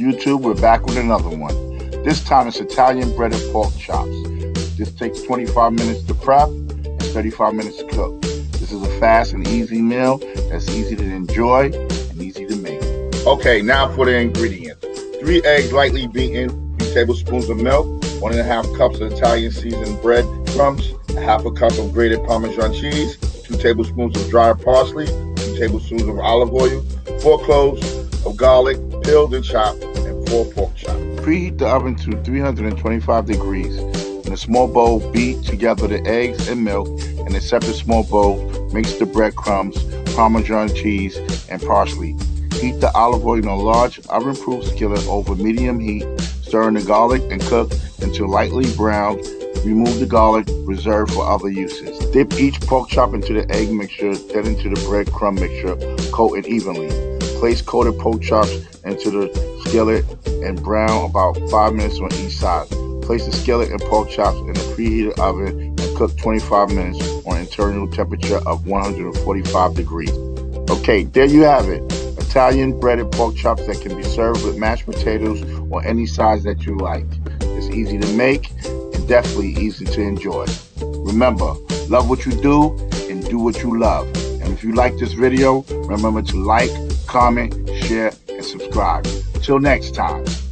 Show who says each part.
Speaker 1: YouTube, we're back with another one. This time it's Italian breaded pork chops. This takes 25 minutes to prep and 35 minutes to cook. This is a fast and easy meal that's easy to enjoy and easy to make. Okay, now for the ingredients. Three eggs lightly beaten, three tablespoons of milk, one and a half cups of Italian seasoned bread crumbs, a half a cup of grated Parmesan cheese, two tablespoons of dried parsley, two tablespoons of olive oil, four cloves of garlic, peeled and chopped, four pork chops. Preheat the oven to 325 degrees. In a small bowl, beat together the eggs and milk. In a separate small bowl, mix the breadcrumbs, Parmesan cheese, and parsley. Heat the olive oil in a large oven-proof skillet over medium heat. Stir in the garlic and cook until lightly browned. Remove the garlic, reserved for other uses. Dip each pork chop into the egg mixture, then into the breadcrumb mixture, coat it evenly. Place coated pork chops into the skillet and brown about 5 minutes on each side. Place the skillet and pork chops in a preheated oven and cook 25 minutes on internal temperature of 145 degrees. Okay, there you have it. Italian breaded pork chops that can be served with mashed potatoes or any size that you like. It's easy to make and definitely easy to enjoy. Remember, love what you do and do what you love. And if you like this video, remember to like, comment, share, and subscribe. Till next time.